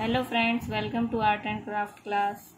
Hello friends, welcome to art and craft class.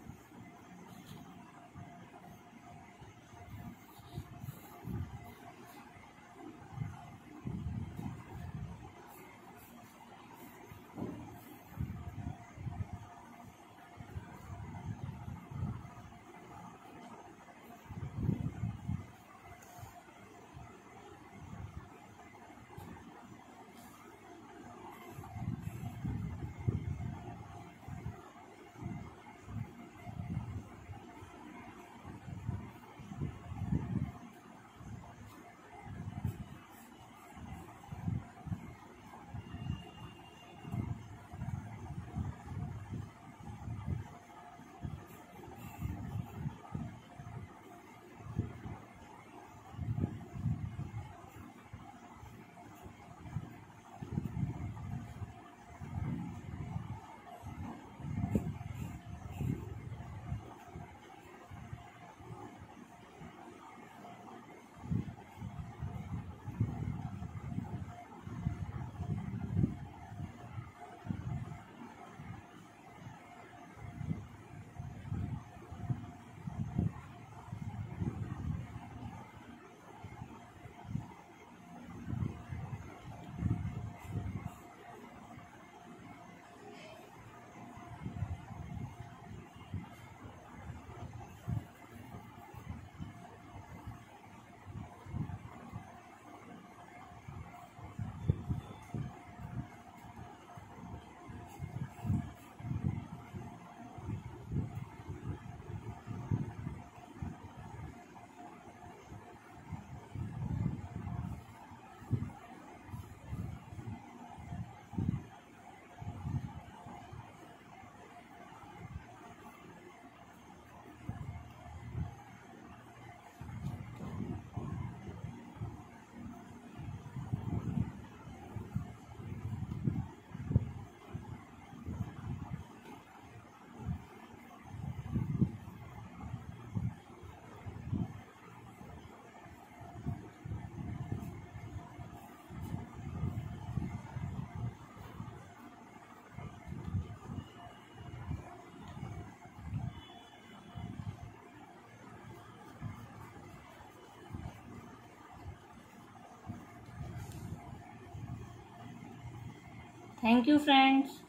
Thank you friends.